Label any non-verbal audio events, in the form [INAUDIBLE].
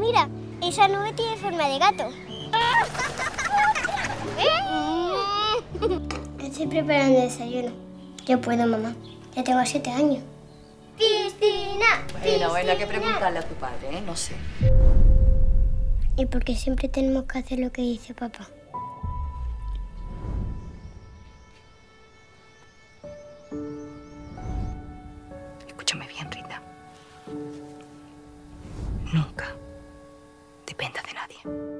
Mira, esa nube tiene forma de gato. [LAUGHS] Estoy preparando el desayuno. Yo puedo, mamá. Ya tengo siete años. ¡Piscina! Bueno, bueno, hay que preguntarle a tu padre, ¿eh? No sé. Y porque siempre tenemos que hacer lo que dice papá. Escúchame bien, Rita. dependa de nadie.